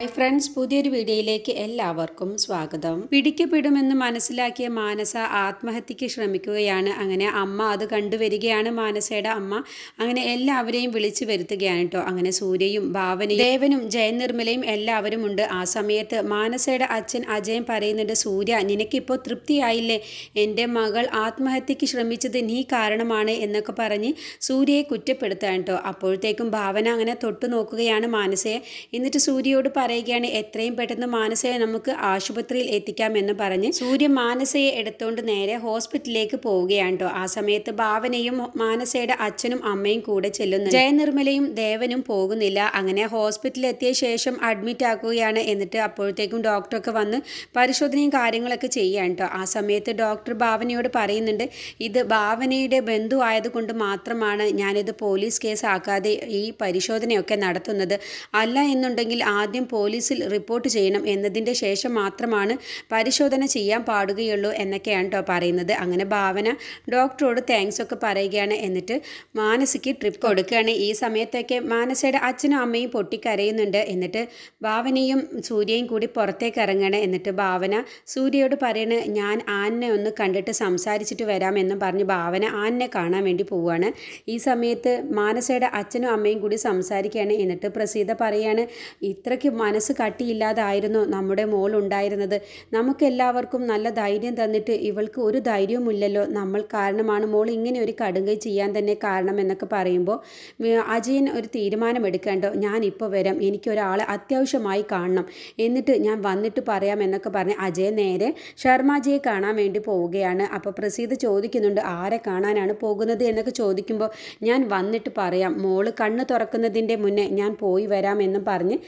Hi friends പുതിയൊരു വീഡിയോയിലേക്ക് എല്ലാവർക്കും സ്വാഗതം. പിടിക്കപ്പെടുമെന്ന് മനസ്സിലാക്കിയ മാനസ ആത്മഹത്യക്ക് ശ്രമിക്കുകയാണ്. അങ്ങനെ അമ്മ അത് കണ്ടുവരികയാണ്. മാനസയുടെ അമ്മ അങ്ങനെ എല്ലാവരെയും വിളിച്ചു വരുത്തുകയാണ് കേട്ടോ അങ്ങനെ സൂര്യയും ഭാവനയും ദേവനും ജയനിർമ്മലയും എല്ലാവരും ഉണ്ട്. ആ സമയത്ത് മാനസയുടെ അച്ഛൻ അജയൻ പറയുന്നുണ്ട് സൂര്യ നിനക്കിപ്പോൾ തൃപ്തിയായില്ലേ? എന്റെ മകൾ ആത്മഹത്യക്ക് ശ്രമിച്ചത് നീ കാരണമാണ് എന്നൊക്കെ പറഞ്ഞ് സൂര്യയെ കുറ്റപ്പെടുത്താൻ കേട്ടോ അപ്പോഴത്തേക്കും ഭാവന അങ്ങനെ തൊട്ടു നോക്കുകയാണ് മാനസയെ. എന്നിട്ട് സൂര്യയോട് പറയുകയാണ് എത്രയും പെട്ടെന്ന് മാനസയെ നമുക്ക് ആശുപത്രിയിൽ എത്തിക്കാമെന്ന് പറഞ്ഞ് സൂര്യ മാനസയെ എടുത്തുകൊണ്ട് നേരെ ഹോസ്പിറ്റലിലേക്ക് പോവുകയാണ് ആ സമയത്ത് ഭാവനയും മാനസയുടെ അച്ഛനും അമ്മയും കൂടെ ചെല്ലുന്നു ജയനിർമ്മലയും ദേവനും പോകുന്നില്ല. അങ്ങനെ ഹോസ്പിറ്റലിൽ എത്തിയ ശേഷം അഡ്മിറ്റ് ആക്കുകയാണ്. എന്നിട്ട് അപ്പോഴത്തേക്കും ഡോക്ടറൊക്കെ വന്ന് പരിശോധനയും കാര്യങ്ങളൊക്കെ ചെയ്യാൻ കേട്ടോ ആ സമയത്ത് ഡോക്ടർ ഭാവനയോട് പറയുന്നുണ്ട് ഇത് ഭാവനയുടെ ബന്ധു ആയതുകൊണ്ട് മാത്രമാണ് ഞാനിത് പോലീസ് കേസ് ആക്കാതെ ഈ പരിശോധനയൊക്കെ നടത്തുന്നത്. അല്ല എന്നുണ്ടെങ്കിൽ ആദ്യം പോലീസിൽ റിപ്പോർട്ട് ചെയ്യണം എന്നതിന്റെ ശേഷം മാത്രമാണ് പരിശോധന ചെയ്യാൻ പാടുകയുള്ളൂ എന്നൊക്കെയാണ് കേട്ടോ പറയുന്നത്. അങ്ങനെ ഭാവന ഡോക്ടറോട് താങ്ക്സ് ഒക്കെ പറയുകയാണ്. എന്നിട്ട് മാനസിക്ക് ട്രിപ്പ് കൊടുക്കുകയാണ്. ഈ സമയത്തൊക്കെ മാനസയുടെ അച്ഛനും അമ്മയും പൊട്ടിക്കരയുന്നുണ്ട്. എന്നിട്ട് ഭാവനയും സൂര്യയും കൂടി പുറത്തേക്ക് ഇറങ്ങണം. എന്നിട്ട് ഭാവന സൂര്യയോട് പറയണ് ഞാൻ ആനിനെ ഒന്ന് കണ്ടിട്ട് സംസാരിച്ചിട്ട് വരാമെന്നും പറഞ്ഞ് ഭാവന ആനിനെ കാണാൻ വേണ്ടി പോവുകയാണ്. ഈ സമയത്ത് മാനസയുടെ അച്ഛനും അമ്മയും കൂടി സംസാരിക്കുകയാണ്. എന്നിട്ട് പ്രസീത പറയാണ് ഇത്രയ്ക്ക് മനസ്സ് കട്ടിയില്ലാതായിരുന്നു നമ്മുടെ മോൾ ഉണ്ടായിരുന്നത് നമുക്കെല്ലാവർക്കും നല്ല ധൈര്യം തന്നിട്ട് ഇവൾക്ക് ഒരു ധൈര്യവുമില്ലല്ലോ. നമ്മൾ കാരണമാണ്. മോൾ ഇങ്ങനെ ഒരു കടുങ്കൈ ചെയ്യാൻ തന്നെ കാരണം എന്നൊക്കെ പറയുമ്പോൾ അജയൻ ഒരു തീരുമാനമെടുക്കേണ്ടോ? ഞാൻ ഇപ്പോൾ വരാം. എനിക്കൊരാളെ അത്യാവശ്യമായി കാണണം. എന്നിട്ട് ഞാൻ വന്നിട്ട് പറയാം എന്നൊക്കെ പറഞ്ഞ് അജയൻ നേരെ ശർമാജിയെ കാണാൻ വേണ്ടി പോവുകയാണ്. അപ്പോൾ പ്രസീത് ചോദിക്കുന്നുണ്ട് ആരെ കാണാനാണ് പോകുന്നത്? എന്നൊക്കെ ചോദിക്കുമ്പോൾ ഞാൻ വന്നിട്ട് പറയാം മോൾ കണ്ണ് തുറക്കുന്നതിന്റെ മുന്നേ ഞാൻ പോയി വരാമെന്നും പറഞ്ഞ്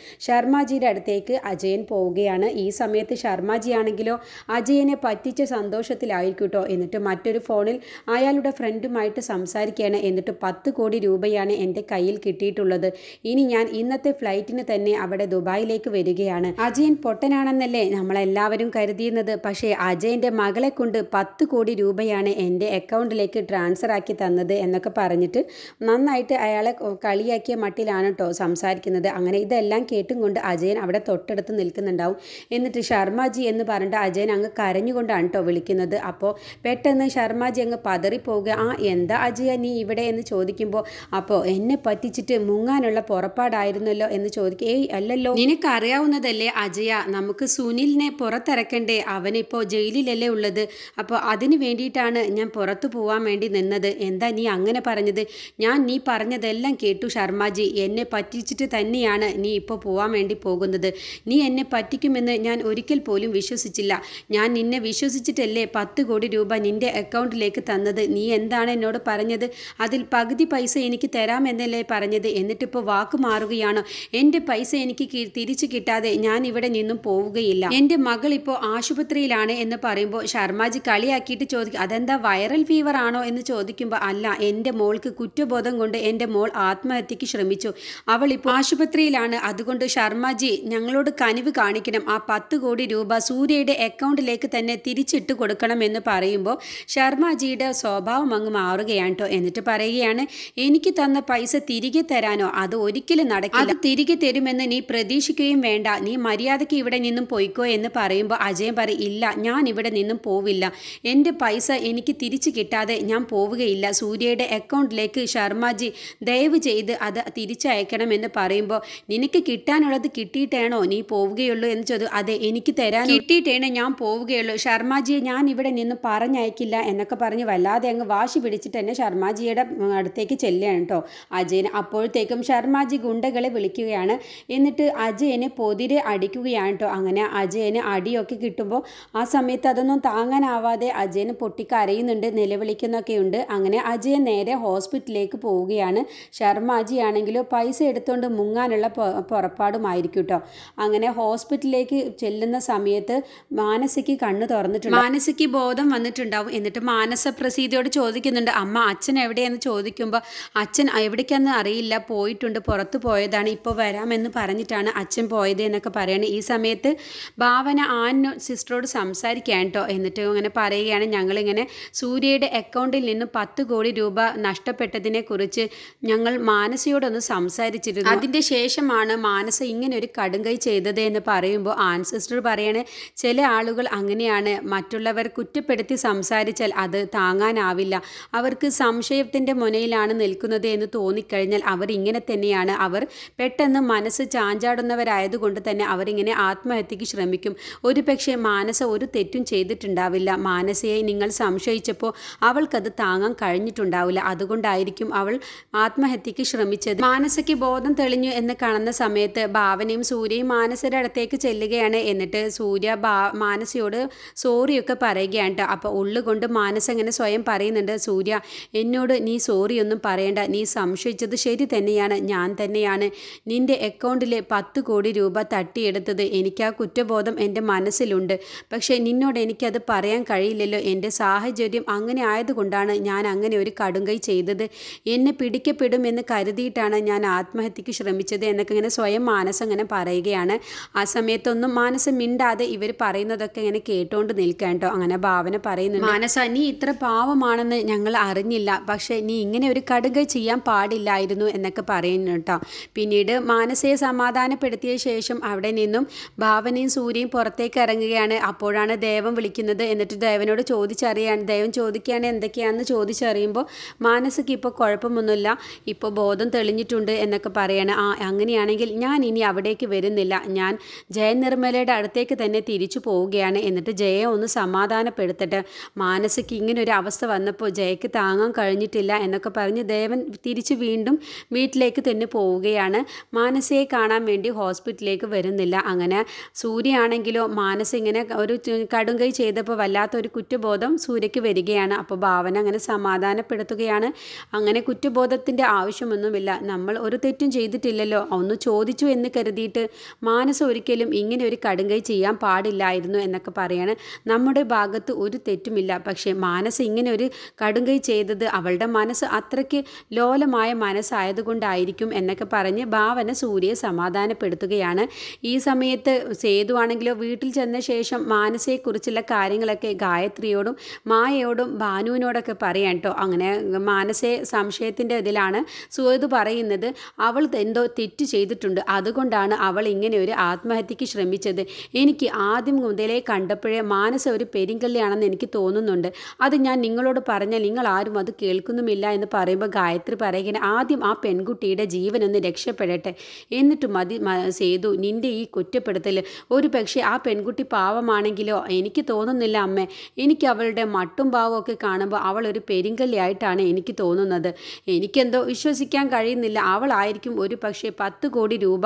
ശർമാജിയുടെ അടുത്തേക്ക് അജയൻ പോവുകയാണ്. ഈ സമയത്ത് ശർമ്മജി ആണെങ്കിലോ അജയനെ പറ്റിച്ച സന്തോഷത്തിലായിരിക്കും കേട്ടോ. എന്നിട്ട് മറ്റൊരു ഫോണിൽ അയാളുടെ ഫ്രണ്ടുമായിട്ട് സംസാരിക്കുകയാണ്. എന്നിട്ട് പത്ത് കോടി രൂപയാണ് എന്റെ കയ്യിൽ കിട്ടിയിട്ടുള്ളത്. ഇനി ഞാൻ ഇന്നത്തെ ഫ്ലൈറ്റിന് തന്നെ അവിടെ ദുബായിലേക്ക് വരികയാണ്. അജയൻ പൊട്ടനാണെന്നല്ലേ നമ്മളെല്ലാവരും കരുതിയിരുന്നത്. പക്ഷേ അജയന്റെ മകളെ കൊണ്ട് പത്ത് കോടി രൂപയാണ് എന്റെ അക്കൗണ്ടിലേക്ക് ട്രാൻസ്ഫർ ആക്കി തന്നത് എന്നൊക്കെ പറഞ്ഞിട്ട് നന്നായിട്ട് അയാളെ കളിയാക്കിയ മട്ടിലാണ് കേട്ടോ സംസാരിക്കുന്നത്. അങ്ങനെ ഇതെല്ലാം കേട്ടും കൊണ്ട് അജയൻ അവിടെ തൊട്ടടുത്ത് നിൽക്കുന്നുണ്ടാവും. എന്നിട്ട് ശർമ്മജി എന്ന് പറഞ്ഞിട്ട് അജയൻ അങ്ങ് കരഞ്ഞുകൊണ്ടാണ് കേട്ടോ വിളിക്കുന്നത്. അപ്പോൾ പെട്ടെന്ന് ശർമ്മജി അങ്ങ് പതറിപ്പോവുക ആ എന്താ അജയ നീ ഇവിടെ? എന്ന് ചോദിക്കുമ്പോൾ അപ്പോൾ എന്നെ പറ്റിച്ചിട്ട് മുങ്ങാനുള്ള പുറപ്പാടായിരുന്നല്ലോ? എന്ന് ചോദിക്കുക ഏയ് അല്ലല്ലോ. നിനക്കറിയാവുന്നതല്ലേ അജയ നമുക്ക് സുനിലിനെ പുറത്തിറക്കണ്ടേ? അവനിപ്പോൾ ജയിലിലല്ലേ ഉള്ളത്. അപ്പോൾ അതിന് വേണ്ടിയിട്ടാണ് ഞാൻ പുറത്തു പോവാൻ വേണ്ടി നിന്നത്. എന്താ നീ അങ്ങനെ പറഞ്ഞത്? ഞാൻ നീ പറഞ്ഞതെല്ലാം കേട്ടു ശർമ്മജി. എന്നെ പറ്റിച്ചിട്ട് തന്നെയാണ് നീ ഇപ്പോൾ പോവാൻ വേണ്ടി പോകുന്നത്. നീ എന്നെ പറ്റിക്കുമെന്ന് ഞാൻ ഒരിക്കൽ പോലും വിശ്വസിച്ചില്ല. ഞാൻ നിന്നെ വിശ്വസിച്ചിട്ടല്ലേ പത്ത് കോടി രൂപ നിന്റെ അക്കൗണ്ടിലേക്ക് തന്നത്? നീ എന്താണ് എന്നോട് പറഞ്ഞത്? അതിൽ പകുതി പൈസ എനിക്ക് തരാമെന്നല്ലേ പറഞ്ഞത്? എന്നിട്ടിപ്പോൾ വാക്ക് മാറുകയാണ്. എന്റെ പൈസ എനിക്ക് തിരിച്ചു കിട്ടാതെ ഞാൻ ഇവിടെ നിന്നും പോവുകയില്ല. എന്റെ മകൾ ഇപ്പോൾ ആശുപത്രിയിലാണ് എന്ന് പറയുമ്പോൾ ശർമാജി കളിയാക്കിയിട്ട് ചോദിക്കും അതെന്താ വൈറൽ ഫീവർ ആണോ എന്ന് ചോദിക്കുമ്പോൾ അല്ല എന്റെ മോൾക്ക് കുറ്റബോധം കൊണ്ട് എന്റെ മോൾ ആത്മഹത്യക്ക് ശ്രമിച്ചു. അവൾ ഇപ്പോൾ ആശുപത്രിയിലാണ്. അതുകൊണ്ട് ശർമാജി ഞങ്ങളോട് കനിവ് കാണിക്കണം. ആ പത്ത് കോടി രൂപ സൂര്യയുടെ അക്കൗണ്ടിലേക്ക് തന്നെ തിരിച്ചിട്ട് കൊടുക്കണം എന്ന് പറയുമ്പോൾ ശർമ്മജിയുടെ സ്വഭാവം അങ്ങ് മാറുകയാണ് കേട്ടോ എന്നിട്ട് പറയുകയാണ് എനിക്ക് തന്ന പൈസ തിരികെ തരാനോ? അത് ഒരിക്കലും നടക്കില്ല. അത് തിരികെ തരുമെന്ന് നീ പ്രതീക്ഷിക്കുകയും വേണ്ട. നീ മര്യാദയ്ക്ക് ഇവിടെ നിന്നും പോയിക്കോ എന്ന് പറയുമ്പോൾ അജയൻ പറയും ഇല്ല ഞാൻ ഇവിടെ നിന്നും പോവില്ല. എന്റെ പൈസ എനിക്ക് തിരിച്ചു കിട്ടാതെ ഞാൻ പോവുകയില്ല. സൂര്യയുടെ അക്കൗണ്ടിലേക്ക് ശർമ്മജി ദയവ് ചെയ്ത് അത് തിരിച്ചയക്കണം എന്ന് പറയുമ്പോൾ നിനക്ക് കിട്ടാനുള്ളത് കിട്ടിയിട്ടാണോ നീ പോവുകയുള്ളൂ എന്ന് ചോദിച്ചു അതെ എനിക്ക് തരാൻ കിട്ടിയിട്ടേണ് ഞാൻ പോവുകയുള്ളൂ. ശർമാജിയെ ഞാൻ ഇവിടെ നിന്ന് പറഞ്ഞയക്കില്ല എന്നൊക്കെ പറഞ്ഞ് വല്ലാതെ അങ്ങ് വാശി പിടിച്ചിട്ട് തന്നെ ശർമാജിയുടെ അടുത്തേക്ക് ചെല്ലുകയാണ് കേട്ടോ അജയൻ അപ്പോഴത്തേക്കും ശർമാജി ഗുണ്ടകളെ വിളിക്കുകയാണ്. എന്നിട്ട് അജയനെ പൊതിരെ അടിക്കുകയാണ് കേട്ടോ. അങ്ങനെ അജയന് അടിയൊക്കെ കിട്ടുമ്പോൾ ആ സമയത്ത് അതൊന്നും താങ്ങാനാവാതെ അജയന് പൊട്ടിക്കരയുന്നുണ്ട് നിലവിളിക്കുന്നൊക്കെയുണ്ട്. അങ്ങനെ അജയൻ നേരെ ഹോസ്പിറ്റലിലേക്ക് പോവുകയാണ്. ശർമാജി ആണെങ്കിലോ പൈസ എടുത്തുകൊണ്ട് മുങ്ങാനുള്ള പൊ- പുറപ്പാടുമായിരിക്കും കേട്ടോ അങ്ങനെ ഹോസ്പിറ്റലിലേക്ക് ചെല്ലുന്ന സമയത്ത് മാനസിക്ക് കണ്ണ് തുറന്നിട്ടുണ്ട്. മാനസിക്ക് ബോധം വന്നിട്ടുണ്ടാവും. എന്നിട്ട് മാനസ പ്രസീതിയോട് ചോദിക്കുന്നുണ്ട് അമ്മ അച്ഛൻ എവിടെയെന്ന് ചോദിക്കുമ്പോൾ അച്ഛൻ എവിടേക്കാന്ന് അറിയില്ല പോയിട്ടുണ്ട് പുറത്തു പോയതാണ് ഇപ്പോൾ വരാമെന്ന് പറഞ്ഞിട്ടാണ് അച്ഛൻ പോയത് എന്നൊക്കെ പറയുന്നത് ഈ സമയത്ത് ഭാവന ആന്നു സിസ്റ്ററോട് സംസാരിക്കുകയാണ് കേട്ടോ എന്നിട്ട് അങ്ങനെ പറയുകയാണ് ഞങ്ങളിങ്ങനെ സൂര്യയുടെ അക്കൗണ്ടിൽ നിന്ന് പത്ത് കോടി രൂപ നഷ്ടപ്പെട്ടതിനെ കുറിച്ച് ഞങ്ങൾ മാനസയോടൊന്ന് സംസാരിച്ചിരുന്നു. അതിന്റെ ശേഷമാണ് മാനസ ഇങ്ങനെ ഒരു കടുങ്കൈ ചെയ്തത് എന്ന് പറയുമ്പോൾ ആൻസിസ്റ്റർ പറയാണ് ചില ആളുകൾ അങ്ങനെയാണ്. മറ്റുള്ളവർ കുറ്റപ്പെടുത്തി സംസാരിച്ചാൽ അത് താങ്ങാനാവില്ല. അവർക്ക് സംശയത്തിന്റെ മുനയിലാണ് നിൽക്കുന്നത് എന്ന് തോന്നിക്കഴിഞ്ഞാൽ അവർ ഇങ്ങനെ തന്നെയാണ്. അവർ പെട്ടെന്ന് മനസ്സ് ചാഞ്ചാടുന്നവരായതുകൊണ്ട് തന്നെ അവരിങ്ങനെ ആത്മഹത്യക്ക് ശ്രമിക്കും. ഒരു പക്ഷേ മാനസ ഒരു തെറ്റും ചെയ്തിട്ടുണ്ടാവില്ല. മാനസയെ നിങ്ങൾ സംശയിച്ചപ്പോൾ അവൾക്കത് താങ്ങാൻ കഴിഞ്ഞിട്ടുണ്ടാവില്ല. അതുകൊണ്ടായിരിക്കും അവൾ ആത്മഹത്യക്ക് ശ്രമിച്ചത്. മാനസയ്ക്ക് ബോധം തെളിഞ്ഞു എന്ന് കാണുന്ന സമയത്ത് ഭാവനയും സൂര്യയും മാനസയുടെ അടുത്തേക്ക് ചെല്ലുകയാണ്. എന്നിട്ട് സൂര്യ ഭാ മാനസയോട് സോറിയൊക്കെ പറയുകയാണ് കേട്ടോ അപ്പോൾ ഉള്ളുകൊണ്ട് മാനസ അങ്ങനെ സ്വയം പറയുന്നുണ്ട്. സൂര്യ എന്നോട് നീ സോറിയൊന്നും പറയണ്ട. നീ സംശയിച്ചത് ശരി തന്നെയാണ്. ഞാൻ തന്നെയാണ്. നിന്റെ അക്കൗണ്ടിലെ പത്ത് കോടി രൂപ തട്ടിയെടുത്തത് എനിക്ക് ആ കുറ്റബോധം എന്റെ മനസ്സിലുണ്ട്. പക്ഷേ നിന്നോട് എനിക്കത് പറയാൻ കഴിയില്ലല്ലോ. എന്റെ സാഹചര്യം അങ്ങനെ ആയതുകൊണ്ടാണ് ഞാൻ അങ്ങനെ ഒരു കടുങ്കൈ ചെയ്തത്. എന്നെ പിടിക്കപ്പെടുമെന്ന് കരുതിയിട്ടാണ് ഞാൻ ആത്മഹത്യക്ക് ശ്രമിച്ചത് എന്നൊക്കെ ഇങ്ങനെ സ്വയം മാനസം ഇങ്ങനെ പറയുകയാണ്. ആ സമയത്തൊന്നും മാനസ മിണ്ടാതെ ഇവർ പറയുന്നതൊക്കെ ഇങ്ങനെ കേട്ടോണ്ട് നിൽക്കാൻ കേട്ടോ അങ്ങനെ ഭാവന പറയുന്നുണ്ട്. മാനസ നീ ഇത്ര പാവമാണെന്ന് ഞങ്ങൾ അറിഞ്ഞില്ല. പക്ഷേ നീ ഇങ്ങനെ ഒരു കടുക ചെയ്യാൻ പാടില്ലായിരുന്നു എന്നൊക്കെ പറയുന്നു കേട്ടോ പിന്നീട് മാനസയെ സമാധാനപ്പെടുത്തിയ ശേഷം അവിടെ നിന്നും ഭാവനയും സൂര്യയും പുറത്തേക്ക് ഇറങ്ങുകയാണ്. അപ്പോഴാണ് ദേവം വിളിക്കുന്നത്. എന്നിട്ട് ദേവനോട് ചോദിച്ചറിയാൻ ദേവൻ ചോദിക്കുകയാണ് എന്തൊക്കെയാണെന്ന് ചോദിച്ചറിയുമ്പോൾ മാനസയ്ക്ക് ഇപ്പോൾ കുഴപ്പമൊന്നുമില്ല. ഇപ്പോൾ ബോധം തെളിഞ്ഞിട്ടുണ്ട് എന്നൊക്കെ പറയാണ്. ആ അങ്ങനെയാണെങ്കിൽ ഞാൻ ഇനി അവിടേക്ക് വരുന്നില്ല. ഞാൻ ജയ നിർമ്മലയുടെ അടുത്തേക്ക് തന്നെ തിരിച്ചു പോവുകയാണ്. എന്നിട്ട് ജയ ഒന്ന് സമാധാനപ്പെടുത്തട്ടെ. മാനസിക്ക് ഇങ്ങനെ ഒരു അവസ്ഥ വന്നപ്പോൾ ജയക്ക് താങ്ങാൻ കഴിഞ്ഞിട്ടില്ല എന്നൊക്കെ പറഞ്ഞ് ദേവൻ തിരിച്ച് വീണ്ടും വീട്ടിലേക്ക് തന്നെ പോവുകയാണ്. മാനസയെ കാണാൻ വേണ്ടി ഹോസ്പിറ്റലിലേക്ക് വരുന്നില്ല. അങ്ങനെ സൂര്യയാണെങ്കിലോ മാനസ ഇങ്ങനെ ഒരു കടുങ്കൈ ചെയ്തപ്പോൾ വല്ലാത്തൊരു കുറ്റബോധം സൂര്യയ്ക്ക് വരികയാണ്. അപ്പോൾ ഭാവന അങ്ങനെ സമാധാനപ്പെടുത്തുകയാണ്. അങ്ങനെ കുറ്റബോധത്തിന്റെ ആവശ്യമൊന്നുമില്ല. നമ്മൾ ഒരു തെറ്റും ചെയ്തിട്ടില്ലല്ലോ. ഒന്ന് ചോദിച്ചു എന്ന് കരുതിയിട്ട് മാനസ ഒരിക്കലും ഇങ്ങനെ ഒരു കടുങ്കൈ ചെയ്യാൻ പാടില്ലായിരുന്നു എന്നൊക്കെ പറയാണ്. നമ്മുടെ ഭാഗത്ത് ഒരു തെറ്റുമില്ല. പക്ഷേ മാനസ് ഇങ്ങനെ ഒരു കടുങ്കൈ ചെയ്തത് അവളുടെ മനസ്സ് അത്രയ്ക്ക് ലോലമായ മനസ്സായതുകൊണ്ടായിരിക്കും എന്നൊക്കെ പറഞ്ഞ് ഭാവന സൂര്യയെ സമാധാനപ്പെടുത്തുകയാണ്. ഈ സമയത്ത് സേതു ആണെങ്കിലോ വീട്ടിൽ ചെന്ന ശേഷം മാനസയെക്കുറിച്ചുള്ള കാര്യങ്ങളൊക്കെ ഗായത്രിയോടും മായയോടും ഭാനുവിനോടൊക്കെ പറയാം കേട്ടോ അങ്ങനെ മാനസയെ സംശയത്തിന്റെ ഇതിലാണ് സേതു പറയുന്നത്. അവൾ എന്തോ തെറ്റ് ചെയ്തിട്ടുണ്ട്. അതുകൊണ്ടാണ് അവൾ ഇങ്ങനെ ഒരു ആത്മഹത്യക്ക് ശ്രമിച്ചത്. എനിക്ക് ആദ്യം മുതലേ കണ്ടപ്പോഴേ മാനസ ഒരു പെരിങ്കല്യാണെന്ന് എനിക്ക് തോന്നുന്നുണ്ട്. അത് ഞാൻ നിങ്ങളോട് പറഞ്ഞാൽ നിങ്ങൾ ആരും അത് കേൾക്കുന്നുമില്ല എന്ന് പറയുമ്പോൾ ഗായത്രി പറയുകയാണ് ആദ്യം ആ പെൺകുട്ടിയുടെ ജീവനൊന്ന് രക്ഷപ്പെടട്ടെ. എന്നിട്ട് മതി സേതു നിന്റെ ഈ കുറ്റപ്പെടുത്തൽ ഒരു പക്ഷേ ആ പെൺകുട്ടി പാവമാണെങ്കിലോ? എനിക്ക് തോന്നുന്നില്ല അമ്മേ. എനിക്ക് അവളുടെ മട്ടും ഭാവവും ഒക്കെ കാണുമ്പോൾ അവൾ ഒരു പെരിങ്കല്ലിയായിട്ടാണ് എനിക്ക് തോന്നുന്നത്. എനിക്കെന്തോ വിശ്വസിക്കാൻ കഴിയുന്നില്ല. അവളായിരിക്കും ഒരു പക്ഷേ പത്ത് കോടി രൂപ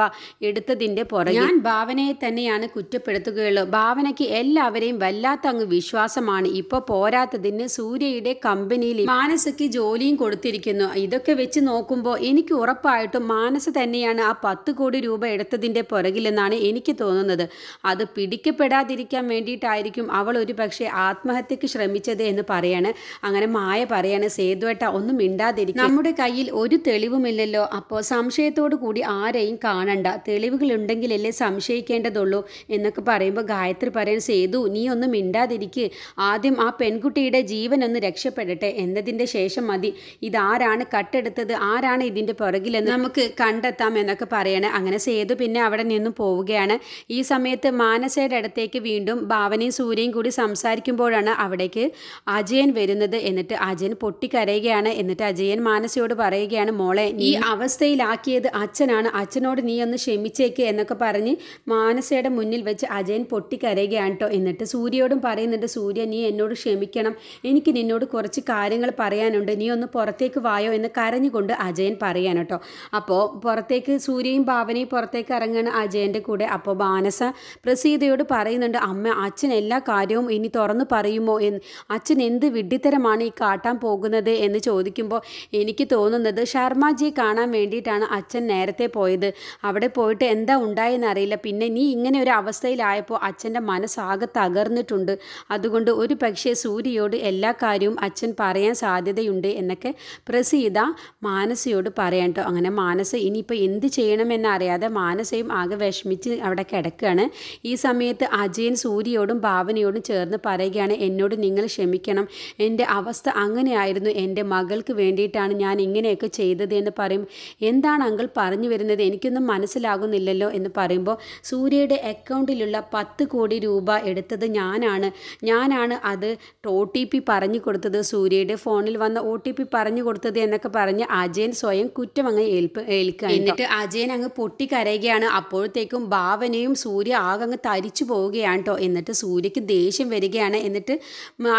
എടുത്തതിന്റെ പുറകെ ഞാൻ ഭാവനയെ തന്നെയാണ് കുറ്റപ്പെടുത്തുകയുള്ളൂ. ഭാവനയ്ക്ക് എല്ലാവരെയും വല്ലാത്ത അങ്ങ് വിശ്വാസമാണ്. ഇപ്പൊ പോരാത്തതിന് സൂര്യയുടെ കമ്പനിയിൽ മാനസയ്ക്ക് ജോലിയും കൊടുത്തിരിക്കുന്നു. ഇതൊക്കെ വെച്ച് നോക്കുമ്പോൾ എനിക്ക് ഉറപ്പായിട്ടും മാനസ തന്നെയാണ് ആ പത്ത് കോടി രൂപ എടുത്തതിന്റെ പുറകിലെന്നാണ് എനിക്ക് തോന്നുന്നത്. അത് പിടിക്കപ്പെടാതിരിക്കാൻ വേണ്ടിയിട്ടായിരിക്കും അവൾ ഒരു പക്ഷേ ആത്മഹത്യക്ക് ശ്രമിച്ചത് എന്ന് പറയാണ്. അങ്ങനെ മായ പറയാണ് സേതുവേട്ട ഒന്നും മിണ്ടാതിരിക്കും. നമ്മുടെ കയ്യിൽ ഒരു തെളിവുമില്ലല്ലോ. അപ്പോൾ സംശയത്തോടു കൂടി ആരെയും കാണണ്ട. തെളിവുകളുണ്ടെങ്കിലല്ലേ സംശയിക്കേണ്ടതുള്ളൂ എന്നൊക്കെ പറയുമ്പോൾ ഗായത്രി പറയാൻ സേതു നീ ഒന്നും മിണ്ടാതിരിക്ക്. ആദ്യം ആ പെൺകുട്ടിയുടെ ജീവൻ ഒന്ന് രക്ഷപ്പെടട്ടെ. എന്നതിന്റെ ശേഷം മതി. ഇതാരാണ് കട്ടെടുത്തത്? ആരാണ് ഇതിന്റെ പുറകിലെന്ന് നമുക്ക് കണ്ടെത്താം എന്നൊക്കെ പറയണേ. അങ്ങനെ സേതു പിന്നെ അവിടെ നിന്നും പോവുകയാണ്. ഈ സമയത്ത് മാനസയുടെ അടുത്തേക്ക് വീണ്ടും ഭാവനയും സൂര്യയും കൂടി സംസാരിക്കുമ്പോഴാണ് അവിടേക്ക് അജയൻ വരുന്നത്. എന്നിട്ട് അജയൻ പൊട്ടിക്കരയുകയാണ്. എന്നിട്ട് അജയൻ മാനസയോട് പറയുകയാണ് മോളെ ഈ അവസ്ഥയിലാക്കിയത് അച്ഛനാണ്. അച്ഛനോട് നീ ഒന്ന് ക്ഷമിച്ചേക്ക് എന്നൊക്കെ പറഞ്ഞ് മാനസയുടെ മുന്നിൽ വെച്ച് അജയൻ പൊട്ടിക്കരയുകയാണ് കേട്ടോ. എന്നിട്ട് സൂര്യയോടും പറയുന്നുണ്ട് സൂര്യ നീ എന്നോട് ക്ഷമിക്കണം. എനിക്ക് നിന്നോട് കുറച്ച് കാര്യങ്ങൾ പറയാനുണ്ട്. നീ ഒന്ന് പുറത്തേക്ക് വായോ എന്ന് കരഞ്ഞുകൊണ്ട് അജയൻ പറയാൻ കേട്ടോ. അപ്പോൾ പുറത്തേക്ക് സൂര്യയും ഭാവനയും പുറത്തേക്ക് ഇറങ്ങുകയാണ് അജയന്റെ കൂടെ. അപ്പോൾ മാനസ പ്രസീതയോട് പറയുന്നുണ്ട് അമ്മ അച്ഛൻ എല്ലാ കാര്യവും ഇനി തുറന്നു പറയുമോ? എന്ന് അച്ഛൻ എന്ത് വിഡ്ഢിത്തരമാണ് ഈ കാട്ടാൻ പോകുന്നത്? എന്ന് ചോദിക്കുമ്പോൾ എനിക്ക് തോന്നുന്നത് ശർമ്മജിയെ കാണാൻ വേണ്ടിയിട്ടാണ് അച്ഛൻ നേരത്തെ പോയത്. അവിടെ പോയിട്ട് എന്താ ഉണ്ടായെന്ന് അറിയില്ല. പിന്നെ നീ ഇങ്ങനെ ഒരു അവസ്ഥയിലായപ്പോൾ അച്ഛന്റെ മനസ്സാകെ തകർന്നിട്ടുണ്ട്. അതുകൊണ്ട് ഒരു പക്ഷേ സൂര്യയോട് എല്ലാ കാര്യവും അച്ഛൻ പറയാൻ സാധ്യതയുണ്ട് എന്നൊക്കെ പ്രസീത മാനസയോട് പറയാൻ അങ്ങനെ മാനസ ഇനിയിപ്പോൾ എന്ത് ചെയ്യണമെന്നറിയാതെ മാനസയും ആകെ വിഷമിച്ച് അവിടെ കിടക്കുകയാണ്. ഈ സമയത്ത് അജയൻ സൂര്യയോടും ഭാവനയോടും ചേർന്ന് പറയുകയാണ് എന്നോട് നിങ്ങൾ ക്ഷമിക്കണം. എന്റെ അവസ്ഥ അങ്ങനെയായിരുന്നു. എന്റെ മകൾക്ക് വേണ്ടിയിട്ടാണ് ഞാൻ ഇങ്ങനെയൊക്കെ ചെയ്തത് എന്ന് പറയും. എന്താണ് അങ്കിൾ പറഞ്ഞു വരുന്നത്? എനിക്കൊന്നും മനസ്സിലാകുന്നില്ല. മനസ്സിലാകുന്നില്ലല്ലോ എന്ന് പറയുമ്പോൾ സൂര്യയുടെ അക്കൗണ്ടിലുള്ള പത്ത് കോടി രൂപ എടുത്തത് ഞാനാണ്. ഞാനാണ് അത് ഒ ടി പി പറഞ്ഞു കൊടുത്തത്. സൂര്യയുടെ ഫോണിൽ വന്ന ഒ ടി പി പറഞ്ഞു കൊടുത്തത് എന്നൊക്കെ പറഞ്ഞ് അജയൻ സ്വയം കുറ്റം അങ്ങ് ഏൽപ്പ് ഏൽക്കുക എന്നിട്ട് അജയൻ അങ്ങ് പൊട്ടിക്കരയുകയാണ്. അപ്പോഴത്തേക്കും ഭാവനയും സൂര്യ ആകെ അങ്ങ് തരിച്ചു പോവുകയാണ് കേട്ടോ. എന്നിട്ട് സൂര്യക്ക് ദേഷ്യം വരികയാണ്. എന്നിട്ട്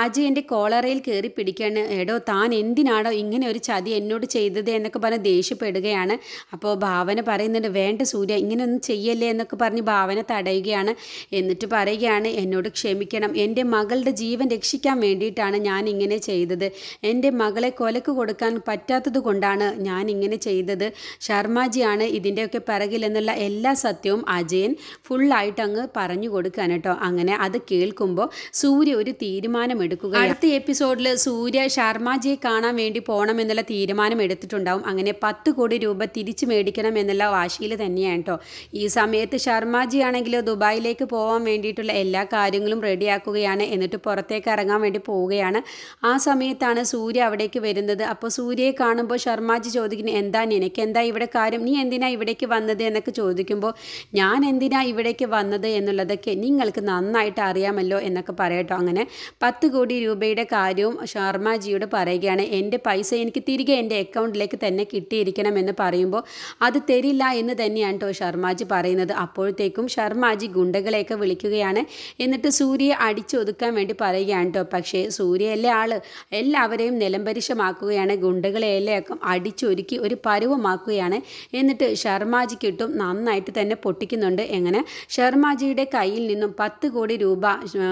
അജയന്റെ കോളറയിൽ കയറി പിടിക്കുകയാണ്. എടോ താൻ എന്തിനാണോ ഇങ്ങനെ ഒരു ചതി എന്നോട് ചെയ്തത് എന്നൊക്കെ പറഞ്ഞ് ദേഷ്യപ്പെടുകയാണ്. അപ്പോൾ ഭാവന പറയുന്നുണ്ട് വേണ്ട സൂര്യ ഇങ്ങനെയൊന്നും ചെയ്യല്ലേ എന്നൊക്കെ പറഞ്ഞ് ഭാവന തടയുകയാണ്. എന്നിട്ട് പറയുകയാണ് എന്നോട് ക്ഷമിക്കണം. എന്റെ മകളുടെ ജീവൻ രക്ഷിക്കാൻ വേണ്ടിയിട്ടാണ് ഞാൻ ഇങ്ങനെ ചെയ്തത്. എന്റെ മകളെ കൊലക്ക് കൊടുക്കാൻ പറ്റാത്തത് കൊണ്ടാണ് ഞാൻ ഇങ്ങനെ ചെയ്തത്. ശർമാജിയാണ് ഇതിന്റെയൊക്കെ പിറകിൽ എന്നുള്ള എല്ലാ സത്യവും അജയൻ ഫുള്ളായിട്ട് അങ്ങ് പറഞ്ഞു കൊടുക്കാൻ കേട്ടോ. അങ്ങനെ അത് കേൾക്കുമ്പോൾ സൂര്യ ഒരു തീരുമാനം എടുക്കുക അടുത്ത എപ്പിസോഡിൽ സൂര്യ ശർമാജിയെ കാണാൻ വേണ്ടി പോകണം എന്നുള്ള തീരുമാനം എടുത്തിട്ടുണ്ടാവും. അങ്ങനെ പത്ത് കോടി രൂപ തിരിച്ചു മേടിക്കണം എന്നുള്ള വാശിയിൽ തന്നെയാണ്. കേട്ടോ. ഈ സമയത്ത് ശർമ്മജി ആണെങ്കിൽ ദുബായിലേക്ക് പോകാൻ വേണ്ടിയിട്ടുള്ള എല്ലാ കാര്യങ്ങളും റെഡിയാക്കുകയാണ്. എന്നിട്ട് പുറത്തേക്ക് ഇറങ്ങാൻ വേണ്ടി പോവുകയാണ്. ആ സമയത്താണ് സൂര്യ അവിടേക്ക് വരുന്നത്. അപ്പോൾ സൂര്യയെ കാണുമ്പോൾ ശർമ്മജി ചോദിക്കുന്നു എന്താ നിനക്ക്? എന്താ ഇവിടെ കാര്യം? നീ എന്തിനാ ഇവിടേക്ക് വന്നത്? എന്നൊക്കെ ചോദിക്കുമ്പോൾ ഞാൻ എന്തിനാ ഇവിടേക്ക് വന്നത്? എന്നുള്ളതൊക്കെ നിങ്ങൾക്ക് നന്നായിട്ട് അറിയാമല്ലോ എന്നൊക്കെ പറയട്ടോ അങ്ങനെ പത്ത് കോടി രൂപയുടെ കാര്യവും ശർമ്മജിയോട് പറയുകയാണ്. എന്റെ പൈസ എനിക്ക് തിരികെ എന്റെ അക്കൗണ്ടിലേക്ക് തന്നെ കിട്ടിയിരിക്കണം എന്ന് പറയുമ്പോൾ അത് തരില്ല എന്ന് തന്നെയാണ് ശർമാജി പറയുന്നത് അപ്പോഴത്തേക്കും ശർമാജി ഗുണ്ടകളെയൊക്കെ വിളിക്കുകയാണ്. എന്നിട്ട് സൂര്യയെ അടിച്ചൊതുക്കാൻ വേണ്ടി പറയുകയാണ് കേട്ടോ. പക്ഷേ സൂര്യയല്ലേ ആൾ? എല്ലാവരെയും നിലംപരിശമാക്കുകയാണ്. ഗുണ്ടകളെയെല്ലാം അടിച്ചൊരുക്കി ഒരു പരുവമാക്കുകയാണ്. എന്നിട്ട് ശർമാജിക്കിട്ടും നന്നായിട്ട് തന്നെ പൊട്ടിക്കുന്നുണ്ട് എങ്ങനെ? ശർമാജിയുടെ കയ്യിൽ നിന്നും പത്ത് കോടി രൂപ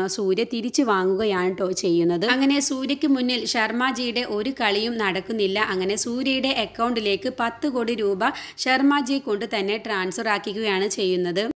സൂര്യ തിരിച്ചു വാങ്ങുകയാണ് കേട്ടോ ചെയ്യുന്നത്. അങ്ങനെ സൂര്യക്ക് മുന്നിൽ ശർമാജിയുടെ ഒരു കളിയും നടക്കുന്നില്ല. അങ്ങനെ സൂര്യയുടെ അക്കൗണ്ടിലേക്ക് പത്ത് കോടി രൂപ ശർമാജിയെ കൊണ്ട് തന്നെ ട്രാൻസ്ഫർ ആക്കിക്കുകയാണ് ചെയ്യുന്നത്.